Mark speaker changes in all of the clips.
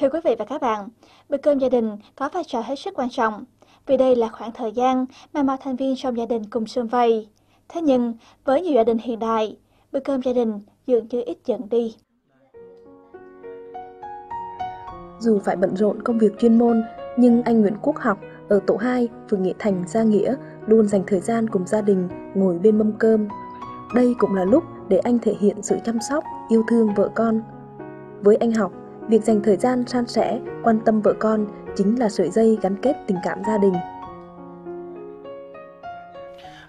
Speaker 1: Thưa quý vị và các bạn, bữa cơm gia đình có vai trò hết sức quan trọng vì đây là khoảng thời gian mà mọi thành viên trong gia đình cùng sum vầy. Thế nhưng, với nhiều gia đình hiện đại, bữa cơm gia đình dường như ít dần đi.
Speaker 2: Dù phải bận rộn công việc chuyên môn, nhưng anh Nguyễn Quốc Học ở tổ 2, phường Nghĩa Thành, Gia Nghĩa luôn dành thời gian cùng gia đình ngồi bên mâm cơm. Đây cũng là lúc để anh thể hiện sự chăm sóc, yêu thương vợ con. Với anh Học, việc dành thời gian san sẻ, quan tâm vợ con chính là sợi dây gắn kết tình cảm gia đình.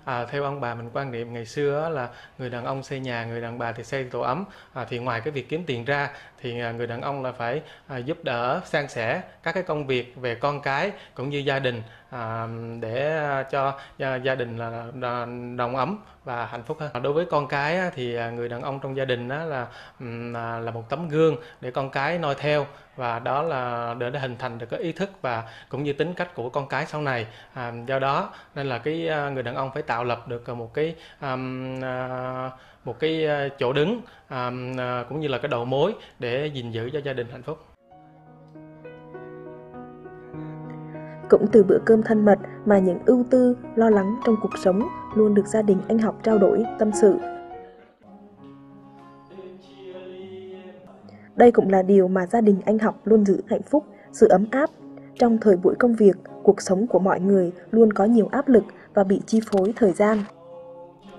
Speaker 3: À, theo ông bà mình quan niệm ngày xưa là người đàn ông xây nhà, người đàn bà thì xây tổ ấm. À, thì ngoài cái việc kiếm tiền ra thì à, người đàn ông là phải à, giúp đỡ, san sẻ các cái công việc về con cái cũng như gia đình à, để à, cho gia, gia đình là đồng ấm và hạnh phúc hơn. Đối với con cái thì à, người đàn ông trong gia đình là à, là một tấm gương để con cái noi theo và đó là để để hình thành được cái ý thức và cũng như tính cách của con cái sau này. À, do đó nên là cái người đàn ông phải tạo lập được một cái um, một cái chỗ đứng um, cũng như là cái đầu mối để gìn giữ cho gia đình hạnh phúc.
Speaker 2: Cũng từ bữa cơm thân mật mà những ưu tư, lo lắng trong cuộc sống luôn được gia đình anh học trao đổi, tâm sự. Đây cũng là điều mà gia đình anh học luôn giữ hạnh phúc, sự ấm áp. Trong thời buổi công việc, cuộc sống của mọi người luôn có nhiều áp lực và bị chi phối thời gian.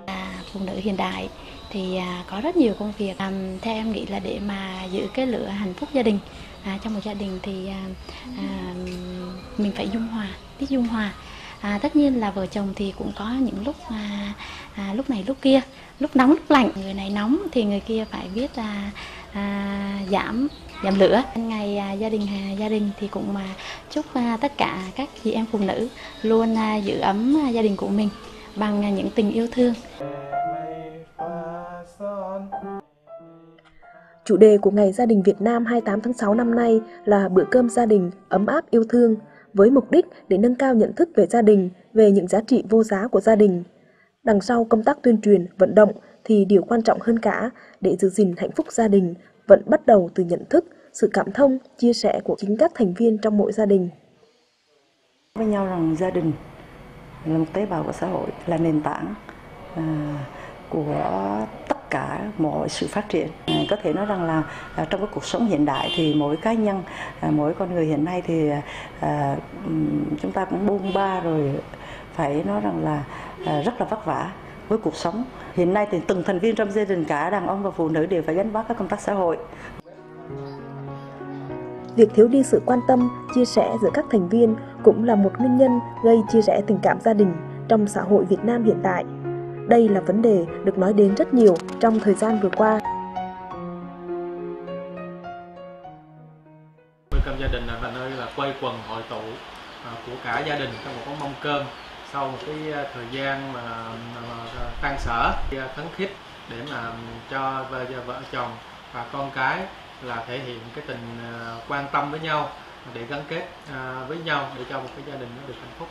Speaker 4: À, phụ nữ hiện đại thì à, có rất nhiều công việc à, theo em nghĩ là để mà giữ cái lửa hạnh phúc gia đình. À, trong một gia đình thì à, à, mình phải dung hòa biết dung hòa. À, tất nhiên là vợ chồng thì cũng có những lúc à, à, lúc này lúc kia lúc nóng lúc lạnh. Người này nóng thì người kia phải biết là à, giảm giảm lửa. Ngày à, gia đình à, gia đình thì cũng mà chúc à, tất cả các chị em phụ nữ luôn à, giữ ấm à, gia đình của mình bằng à, những tình yêu thương.
Speaker 2: Chủ đề của Ngày Gia đình Việt Nam 28 tháng 6 năm nay là bữa cơm gia đình ấm áp yêu thương, với mục đích để nâng cao nhận thức về gia đình, về những giá trị vô giá của gia đình. Đằng sau công tác tuyên truyền, vận động thì điều quan trọng hơn cả để giữ gìn hạnh phúc gia đình vẫn bắt đầu từ nhận thức, sự cảm thông, chia sẻ của chính các thành viên trong mỗi gia đình.
Speaker 5: Với nhau rằng gia đình là một tế bào của xã hội, là nền tảng à, của tất cả mọi sự phát triển. À, có thể nói rằng là à, trong cái cuộc sống hiện đại thì mỗi cá nhân à, mỗi con người hiện nay thì chúng ta cũng bôn ba rồi phải nói rằng là rất là vất vả với cuộc sống. Hiện nay thì từng thành viên trong gia đình cả đàn ông và phụ nữ đều phải gánh vác các công tác xã hội.
Speaker 2: Việc thiếu đi sự quan tâm, chia sẻ giữa các thành viên cũng là một nguyên nhân gây chia rẽ tình cảm gia đình trong xã hội Việt Nam hiện tại đây là vấn đề được nói đến rất nhiều trong thời gian vừa qua.
Speaker 3: Cơm gia đình là nơi là quay quần hội tụ à, của cả gia đình trong một cái mâm cơm sau một cái à, thời gian mà, à, tan sở phấn khích để mà cho vợ, vợ chồng và con cái là thể hiện cái tình quan tâm với nhau để gắn kết với nhau để cho một cái gia đình nó được hạnh phúc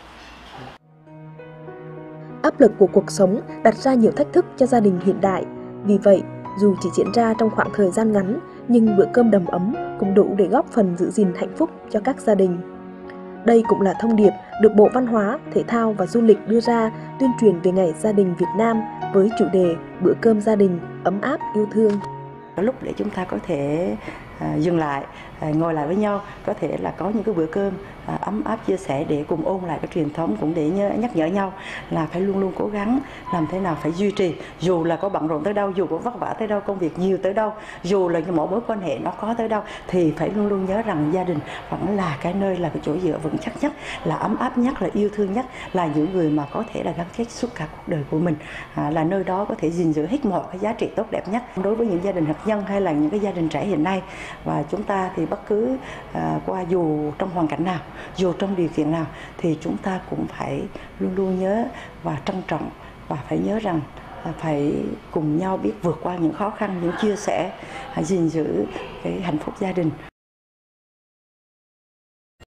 Speaker 2: áp lực của cuộc sống đặt ra nhiều thách thức cho gia đình hiện đại. Vì vậy, dù chỉ diễn ra trong khoảng thời gian ngắn, nhưng bữa cơm đầm ấm cũng đủ để góp phần giữ gìn hạnh phúc cho các gia đình. Đây cũng là thông điệp được Bộ Văn hóa, Thể thao và Du lịch đưa ra tuyên truyền về Ngày Gia đình Việt Nam với chủ đề Bữa cơm gia đình ấm áp yêu thương.
Speaker 5: Có lúc để chúng ta có thể À, dừng lại à, ngồi lại với nhau. Có thể là có những cái bữa cơm à, ấm áp chia sẻ để cùng ôn lại cái truyền thống cũng để nhắc nhở nhau là phải luôn luôn cố gắng làm thế nào phải duy trì. Dù là có bận rộn tới đâu dù có vất vả tới đâu công việc nhiều tới đâu dù là mỗi mối quan hệ nó có tới đâu thì phải luôn luôn nhớ rằng gia đình vẫn là cái nơi là cái chỗ dựa vững chắc nhất là ấm áp nhất là yêu thương nhất là những người mà có thể là gắn kết suốt cả cuộc đời của mình. À, là nơi đó có thể gìn giữ hết mọi cái giá trị tốt đẹp nhất. Đối với những gia đình hạt nhân hay là những cái gia đình trẻ hiện nay và chúng ta thì bất cứ à, qua dù trong hoàn cảnh nào, dù trong điều kiện nào, thì chúng ta cũng phải luôn luôn nhớ và trân trọng và phải nhớ rằng à, phải cùng nhau biết vượt qua những khó khăn, những chia sẻ à, gìn giữ cái hạnh phúc gia đình.